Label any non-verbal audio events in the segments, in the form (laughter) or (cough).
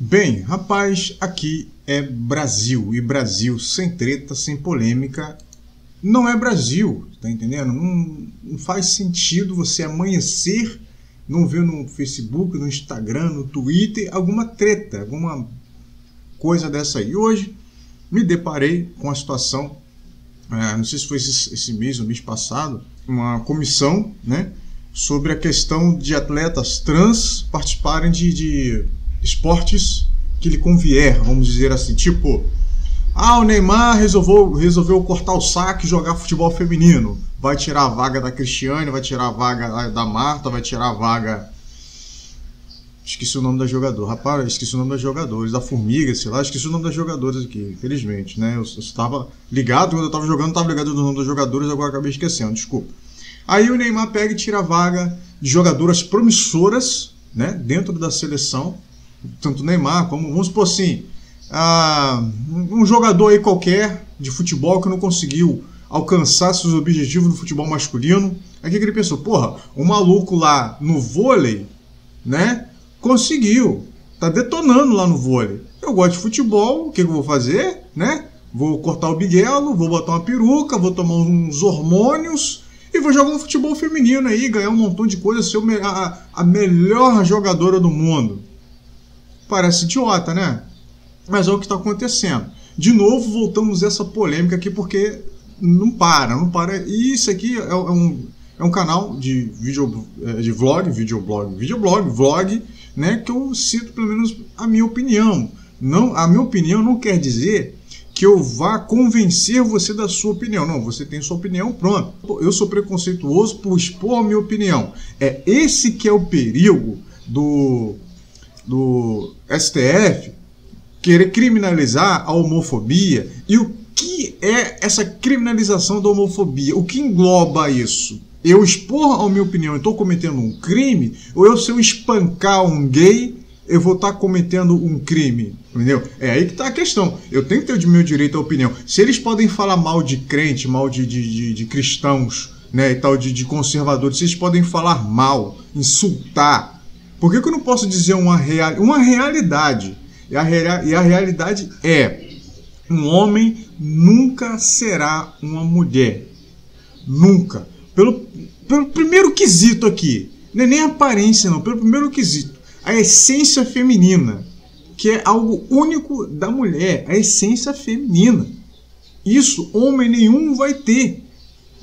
Bem, rapaz, aqui é Brasil e Brasil sem treta, sem polêmica, não é Brasil, tá entendendo? Não, não faz sentido você amanhecer, não ver no Facebook, no Instagram, no Twitter alguma treta, alguma coisa dessa aí. Hoje me deparei com a situação, é, não sei se foi esse, esse mês ou mês passado, uma comissão, né, sobre a questão de atletas trans participarem de, de esportes que lhe convier, vamos dizer assim, tipo, ah, o Neymar resolveu, resolveu cortar o saque e jogar futebol feminino. Vai tirar a vaga da Cristiane, vai tirar a vaga da Marta, vai tirar a vaga. Esqueci o nome da jogadora. Rapaz, esqueci o nome das jogadoras. Da Formiga, sei lá. Esqueci o nome das jogadoras aqui, infelizmente, né? Eu estava ligado, quando eu estava jogando, estava ligado no nome das jogadoras, agora acabei esquecendo, desculpa. Aí o Neymar pega e tira a vaga de jogadoras promissoras, né? Dentro da seleção tanto Neymar como, vamos supor assim, uh, um jogador aí qualquer de futebol que não conseguiu alcançar seus objetivos no futebol masculino. Aí que ele pensou, porra, o maluco lá no vôlei, né, conseguiu, tá detonando lá no vôlei. Eu gosto de futebol, o que, que eu vou fazer, né? Vou cortar o biguelo, vou botar uma peruca, vou tomar uns hormônios e vou jogar um futebol feminino aí, ganhar um montão de coisa, ser a, a melhor jogadora do mundo. Parece idiota, né? Mas é o que está acontecendo. De novo, voltamos a essa polêmica aqui porque não para, não para. E isso aqui é, é um, é um canal de vídeo, é, de vlog, videoblog, videoblog, vlog, né? Que eu cito pelo menos a minha opinião. Não, a minha opinião não quer dizer que eu vá convencer você da sua opinião. Não, você tem sua opinião, pronto. Eu sou preconceituoso por expor a minha opinião. É esse que é o perigo do do STF querer criminalizar a homofobia e o que é essa criminalização da homofobia? O que engloba isso? Eu expor a minha opinião e estou cometendo um crime? Ou eu, se eu espancar um gay, eu vou estar tá cometendo um crime? Entendeu? É aí que está a questão. Eu tenho que ter o meu direito à opinião. Se eles podem falar mal de crente, mal de, de, de, de cristãos, né, e tal, de, de conservadores, se eles podem falar mal, insultar, por que, que eu não posso dizer uma, real, uma realidade? E a, rea, e a realidade é: um homem nunca será uma mulher. Nunca. Pelo, pelo primeiro quesito aqui. Não é nem aparência, não. Pelo primeiro quesito. A essência feminina. Que é algo único da mulher. A essência feminina. Isso homem nenhum vai ter.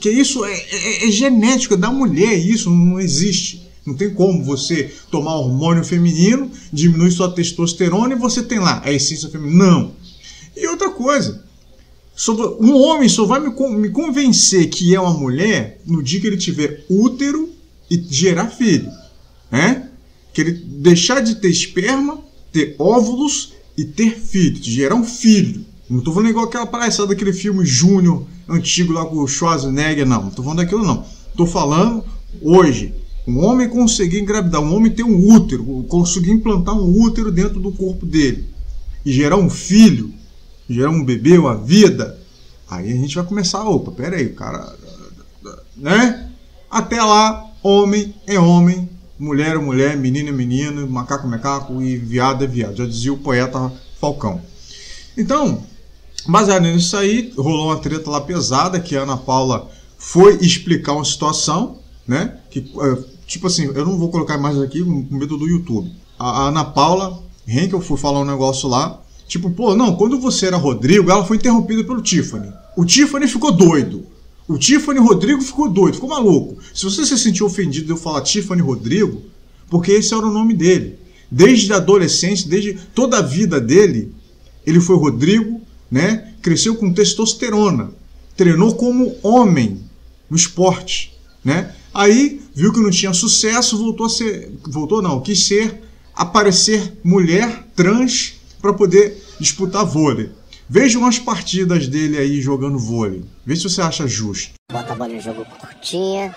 Que isso é, é, é genética da mulher. Isso não existe. Não tem como você tomar hormônio feminino, diminuir sua testosterona e você tem lá a essência feminina. Não. E outra coisa, um homem só vai me convencer que é uma mulher no dia que ele tiver útero e gerar filho. Né? Que ele deixar de ter esperma, ter óvulos e ter filhos, gerar um filho. Não estou falando igual aquela palhaçada daquele filme Júnior antigo lá com o Schwarzenegger, não. Não estou falando daquilo, não. Estou falando hoje um homem conseguir engravidar, um homem ter um útero, conseguir implantar um útero dentro do corpo dele e gerar um filho, gerar um bebê, uma vida, aí a gente vai começar, opa, pera aí, cara, né? Até lá, homem é homem, mulher é mulher, menino é menino, macaco é macaco e viado é viado, já dizia o poeta Falcão. Então, baseado nisso aí, rolou uma treta lá pesada que a Ana Paula foi explicar uma situação, né? Que uh, tipo assim, eu não vou colocar mais aqui com medo do YouTube. A, a Ana Paula Henkel foi falar um negócio lá. Tipo, pô, não, quando você era Rodrigo, ela foi interrompida pelo Tiffany. O Tiffany ficou doido. O Tiffany Rodrigo ficou doido, ficou maluco. Se você se sentiu ofendido de eu falar Tiffany Rodrigo, porque esse era o nome dele. Desde a adolescência, desde toda a vida dele, ele foi Rodrigo, né? Cresceu com testosterona. Treinou como homem no esporte, né? Aí viu que não tinha sucesso, voltou a ser, voltou não, quis ser aparecer mulher trans para poder disputar vôlei. Vejam as partidas dele aí jogando vôlei. Vê se você acha justo. Bota a bola em jogo curtinha,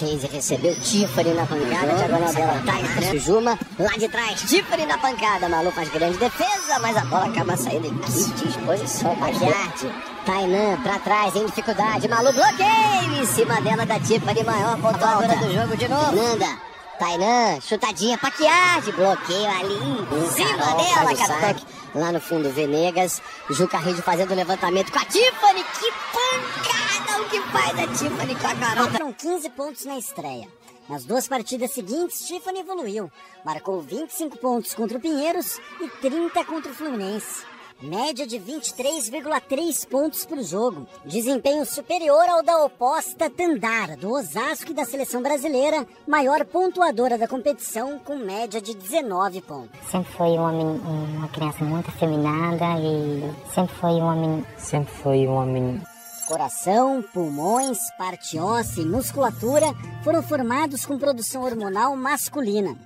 Daisy recebeu Tiffany na pancada, diagonal dela, Thais Juma, lá de trás, Tiffany na pancada, Malu faz grande defesa, mas a bola acaba saindo em que disposição, Paquiarte, Tainan pra trás, em dificuldade, Malu bloqueio em cima dela da Tiffany, maior pontuadora do jogo de novo, Nanda, Tainan, chutadinha de bloqueio ali em cima dela, Capitão. Lá no fundo, Venegas, Juca Rede fazendo o levantamento com a Tiffany. Que pancada o que faz a Tiffany com a garota. Foram 15 pontos na estreia. Nas duas partidas seguintes, Tiffany evoluiu. Marcou 25 pontos contra o Pinheiros e 30 contra o Fluminense média de 23,3 pontos por jogo. Desempenho superior ao da oposta Tandara, do Osasco e da seleção brasileira, maior pontuadora da competição, com média de 19 pontos. Sempre foi uma, uma criança muito afeminada e sempre foi uma Sempre foi uma menina. Coração, pulmões, parte óssea e musculatura foram formados com produção hormonal masculina.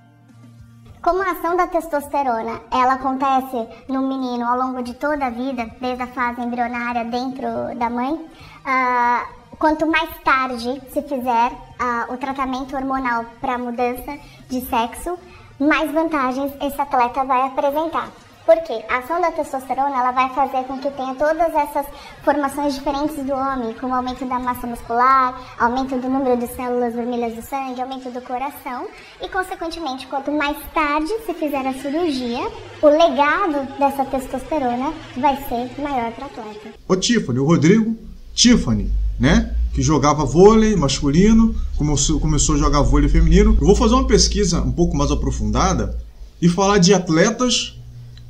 Como a ação da testosterona, ela acontece no menino ao longo de toda a vida, desde a fase embrionária dentro da mãe, uh, quanto mais tarde se fizer uh, o tratamento hormonal para mudança de sexo, mais vantagens esse atleta vai apresentar. Porque a ação da testosterona ela vai fazer com que tenha todas essas formações diferentes do homem, como aumento da massa muscular, aumento do número de células vermelhas do sangue, aumento do coração e, consequentemente, quanto mais tarde se fizer a cirurgia, o legado dessa testosterona vai ser maior para o atleta. Ô Tiffany, o Rodrigo, Tiffany, né? Que jogava vôlei masculino, começou, começou a jogar vôlei feminino. Eu vou fazer uma pesquisa um pouco mais aprofundada e falar de atletas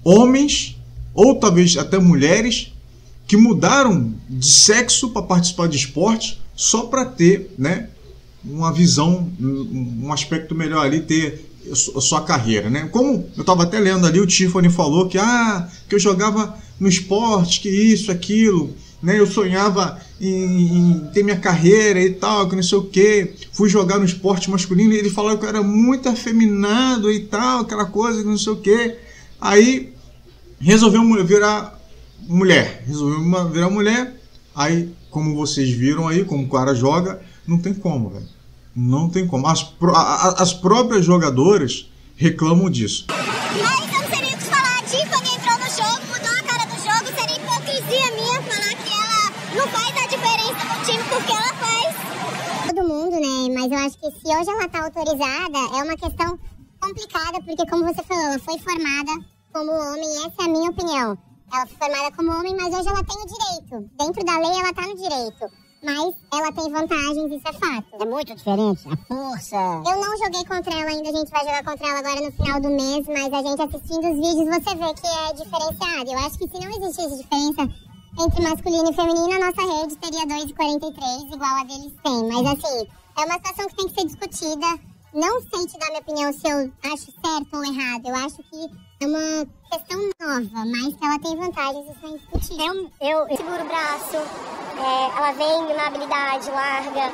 homens ou talvez até mulheres que mudaram de sexo para participar de esporte só para ter, né, uma visão, um aspecto melhor ali ter a sua carreira, né? Como eu estava até lendo ali, o Tiffany falou que ah, que eu jogava no esporte, que isso, aquilo, né? Eu sonhava em, em ter minha carreira e tal, que não sei o que. Fui jogar no esporte masculino e ele falou que eu era muito afeminado e tal, aquela coisa, que não sei o que. Aí resolveu virar mulher. Resolveu virar mulher. Aí, como vocês viram aí, como o cara joga, não tem como, velho. Não tem como. As, as próprias jogadoras reclamam disso. Aí então seria que falar, a Tiffany entrou no jogo, mudou a cara do jogo, seria hipocrisia minha falar que ela não faz a diferença no time porque ela faz. Todo mundo, né? Mas eu acho que se hoje ela tá autorizada, é uma questão complicada, porque como você falou, ela foi formada como homem, essa é a minha opinião. Ela foi formada como homem, mas hoje ela tem o direito. Dentro da lei ela tá no direito. Mas ela tem vantagens, isso é fato. É muito diferente, a força. Eu não joguei contra ela ainda, a gente vai jogar contra ela agora no final do mês, mas a gente assistindo os vídeos você vê que é diferenciado. Eu acho que se não existisse diferença entre masculino e feminino, a nossa rede teria 2,43, igual a deles tem. Mas assim, é uma situação que tem que ser discutida. Não sei te dar minha opinião se eu acho certo ou errado. Eu acho que é uma questão nova, mas ela tem vantagens, isso é indiscutível. Eu, eu seguro o braço, é, ela vem na habilidade, larga,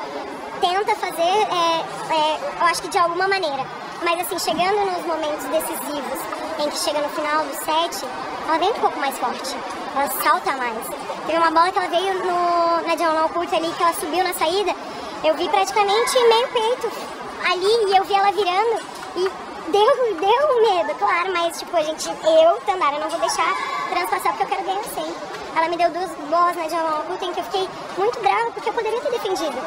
tenta fazer, é, é, eu acho que de alguma maneira. Mas assim, chegando nos momentos decisivos, em que chega no final do set, ela vem um pouco mais forte, ela salta mais. Teve uma bola que ela veio no, na diagonal curta ali, que ela subiu na saída, eu vi praticamente meio peito ali e eu vi ela virando e Deu, deu medo, claro, mas tipo, a gente, eu, Tandara, não vou deixar transpassar porque eu quero ganhar sempre. Ela me deu duas bolas na diagonal em que eu fiquei muito brava porque eu poderia ter defendido.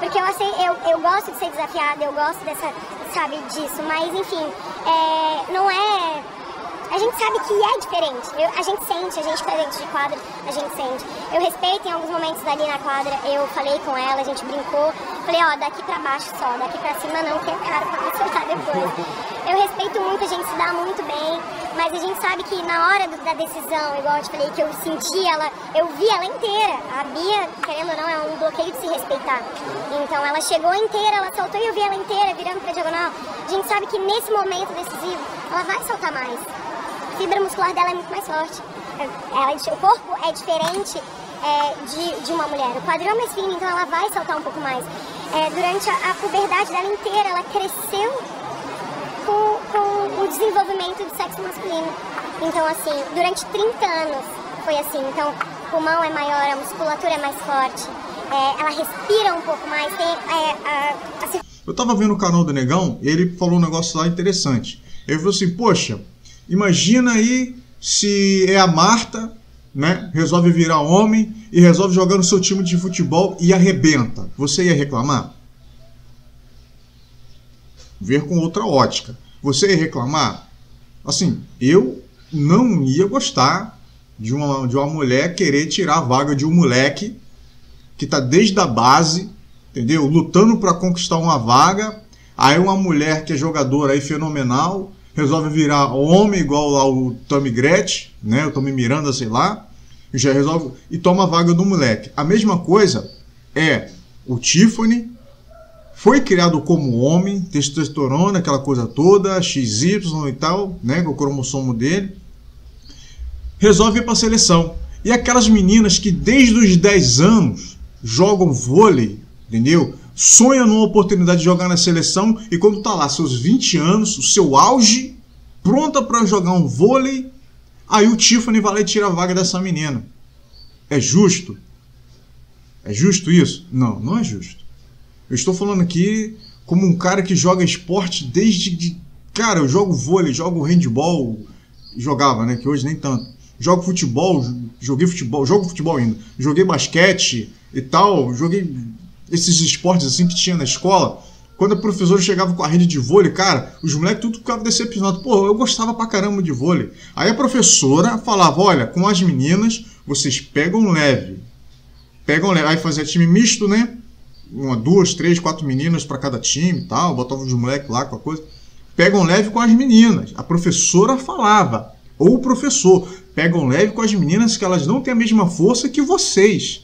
Porque eu, sei, eu, eu gosto de ser desafiada, eu gosto dessa, sabe, disso, mas enfim, é, não é a gente sabe que é diferente. Eu, a gente sente, a gente tá dentro de quadra, a gente sente. Eu respeito em alguns momentos ali na quadra, eu falei com ela, a gente brincou. Falei, ó, daqui pra baixo só, daqui pra cima não, que é caro pra soltar depois. Eu respeito muito, a gente se dá muito bem, mas a gente sabe que na hora do, da decisão, igual eu te falei, que eu senti ela, eu vi ela inteira. A Bia, querendo ou não, é um bloqueio de se respeitar. Então ela chegou inteira, ela soltou e eu vi ela inteira virando pra diagonal. A gente sabe que nesse momento decisivo, ela vai soltar mais fibra muscular dela é muito mais forte. Ela, o corpo é diferente é, de, de uma mulher. O quadril é mais fino, então ela vai saltar um pouco mais. É, durante a, a, puberdade dela inteira, ela cresceu com, com o desenvolvimento do sexo masculino. Então, assim, durante 30 anos foi assim. Então, o pulmão é maior, a musculatura é mais forte, é, ela respira um pouco mais, tem é, a, a... Eu tava vendo o canal do Negão e ele falou um negócio lá interessante. Ele falou assim: Poxa, Imagina aí se é a Marta, né? Resolve virar homem e resolve jogar no seu time de futebol e arrebenta. Você ia reclamar? ver com outra ótica. Você ia reclamar? Assim, eu não ia gostar de uma, de uma mulher querer tirar a vaga de um moleque que está desde a base, entendeu? Lutando para conquistar uma vaga. Aí uma mulher que é jogadora aí fenomenal resolve virar homem igual lá o Tommy Gretchen, né? O Tommy Miranda, sei lá, e já resolve e toma a vaga do moleque. A mesma coisa é o Tiffany foi criado como homem, testosterona, aquela coisa toda, XY e tal, né, com o cromossomo dele. Resolve ir para a seleção. E aquelas meninas que desde os 10 anos jogam vôlei, entendeu? Sonham numa oportunidade de jogar na seleção e quando tá lá seus 20 anos, o seu auge, pronta para jogar um vôlei, aí o Tiffany vai lá e tira a vaga dessa menina. É justo? É justo isso? Não, não é justo. Eu estou falando aqui como um cara que joga esporte desde. De, cara, eu jogo vôlei, jogo handball, jogava, né? Que hoje nem tanto. Jogo futebol, joguei futebol, jogo futebol ainda. Joguei basquete e tal, joguei esses esportes assim que tinha na escola. Quando a professora chegava com a rede de vôlei, cara, os moleques tudo ficavam decepcionados. Pô, eu gostava pra caramba de vôlei. Aí a professora falava: olha, com as meninas, vocês pegam leve. Pegam leve. Aí fazia time misto, né? Uma, duas, três, quatro meninas para cada time e tal. Botava os moleques lá com a coisa. Pegam leve com as meninas. A professora falava. Ou o professor. Pegam leve com as meninas que elas não têm a mesma força que vocês.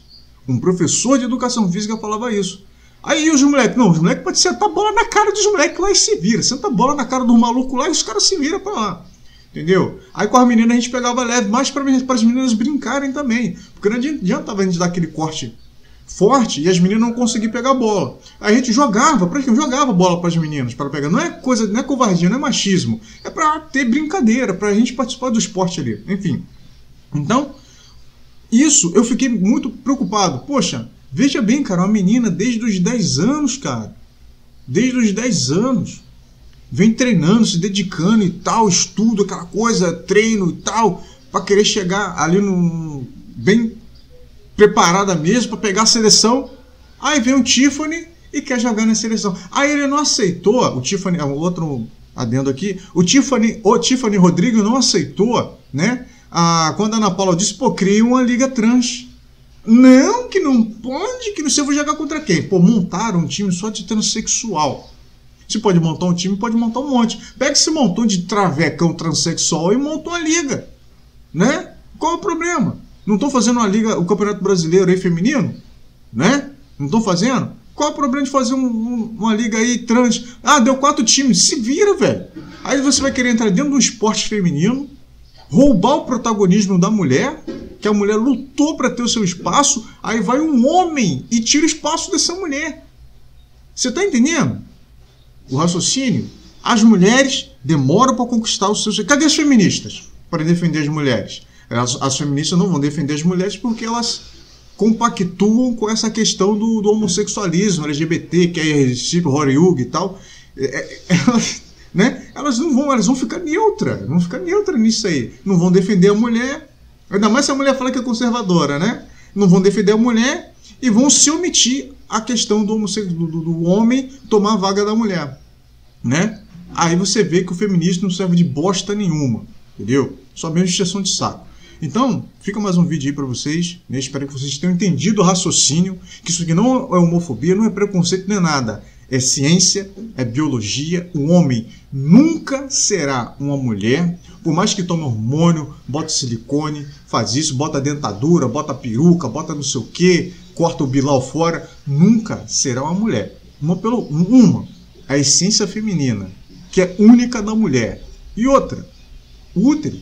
Um professor de educação física falava isso. Aí os moleques, não, os moleques podem sentar a bola na cara dos moleques lá e se vira. Senta a bola na cara do maluco lá e os caras se viram pra lá. Entendeu? Aí com as meninas a gente pegava leve, mais para as meninas brincarem também. Porque não adiantava a gente dar aquele corte forte e as meninas não conseguiam pegar a bola. Aí a gente jogava, que jogava bola para as meninas para pegar. Não é coisa, não é covardia, não é machismo. É para ter brincadeira, para a gente participar do esporte ali. Enfim. Então, isso eu fiquei muito preocupado. Poxa, veja bem, cara, uma menina desde os 10 anos, cara. Desde os 10 anos. Vem treinando, se dedicando e tal, estudo, aquela coisa, treino e tal, para querer chegar ali no. bem preparada mesmo para pegar a seleção. Aí vem o Tiffany e quer jogar na seleção. Aí ele não aceitou, o Tiffany, o outro adendo aqui, o Tiffany, o Tiffany Rodrigo não aceitou, né? A, quando a Ana Paula disse, pô, cria uma liga trans. Não, que não pode, que não sei, eu vou jogar contra quem? Pô, montaram um time só de transexual. Você pode montar um time, pode montar um monte. Pega esse montão de travecão transexual e monta uma liga. Né? Qual é o problema? Não estão fazendo uma liga, o Campeonato Brasileiro aí feminino? Né? Não estão fazendo? Qual é o problema de fazer um, um, uma liga aí trans? Ah, deu quatro times. Se vira, velho. Aí você vai querer entrar dentro do esporte feminino roubar o protagonismo da mulher, que a mulher lutou para ter o seu espaço, aí vai um homem e tira o espaço dessa mulher. Você está entendendo? O raciocínio? As mulheres demoram para conquistar os seus. Cadê as feministas para defender as mulheres? As, as, feministas não vão defender as mulheres porque elas compactuam com essa questão do, do homossexualismo, LGBT, que é tipo Horiug e tal. É, é, (laughs) elas né? Elas não vão, elas vão ficar neutra, vão ficar neutra nisso aí. Não vão defender a mulher, ainda mais se a mulher fala que é conservadora, né? Não vão defender a mulher e vão se omitir a questão do, do, do homem tomar a vaga da mulher, né? Aí você vê que o feminismo não serve de bosta nenhuma, entendeu? Só mesmo exceção de saco. Então, fica mais um vídeo aí para vocês. Né? Espero que vocês tenham entendido o raciocínio, que isso aqui não é homofobia, não é preconceito nem nada é ciência, é biologia. O homem nunca será uma mulher, por mais que tome hormônio, bota silicone, faz isso, bota dentadura, bota peruca, bota não sei o que, corta o bilau fora, nunca será uma mulher. Uma pelo uma, a essência feminina, que é única da mulher. E outra, o útero.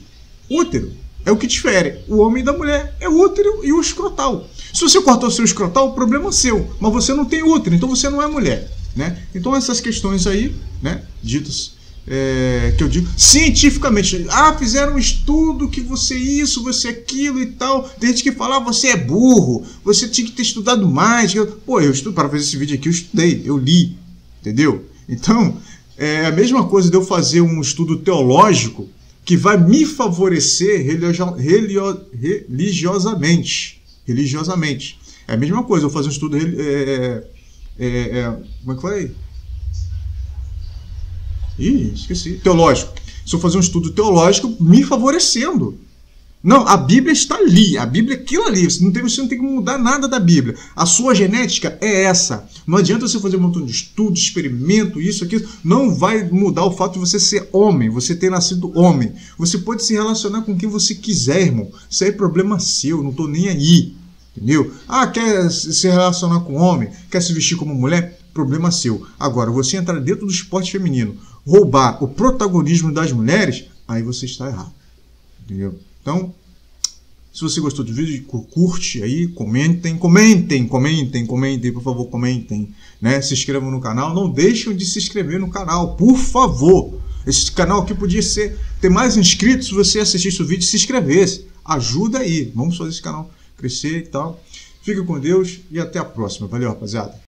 Útero é o que difere. O homem da mulher é o útero e o escrotal. Se você cortar o seu escrotal, o problema é seu. Mas você não tem útero, então você não é mulher. Né? Então essas questões aí, né, ditas, é, que eu digo cientificamente, ah, fizeram um estudo que você isso, você aquilo e tal, tem gente que fala, ah, você é burro, você tinha que ter estudado mais. Pô, eu estudo para fazer esse vídeo aqui, eu estudei, eu li, entendeu? Então, é a mesma coisa de eu fazer um estudo teológico que vai me favorecer religio, religio, religiosamente. Religiosamente. É a mesma coisa eu fazer um estudo é, é, é, como é que foi? Ih, esqueci. Teológico. Se eu fazer um estudo teológico, me favorecendo. Não, a Bíblia está ali. A Bíblia é aquilo ali. Você não, tem, você não tem que mudar nada da Bíblia. A sua genética é essa. Não adianta você fazer um montão de estudo, experimento, isso, aquilo. Não vai mudar o fato de você ser homem, você ter nascido homem. Você pode se relacionar com quem você quiser, irmão. Isso aí é problema seu, não estou nem aí. Entendeu? Ah, quer se relacionar com homem? Quer se vestir como mulher? Problema seu. Agora, você entrar dentro do esporte feminino, roubar o protagonismo das mulheres, aí você está errado. Entendeu? Então, se você gostou do vídeo, curte aí, comentem, comentem, comentem, comentem, por favor, comentem, né? Se inscrevam no canal, não deixem de se inscrever no canal, por favor. Esse canal aqui podia ser ter mais inscritos se você assistisse o vídeo e se inscrevesse. Ajuda aí, vamos fazer esse canal crescer e tal. Fica com Deus e até a próxima. Valeu, rapaziada.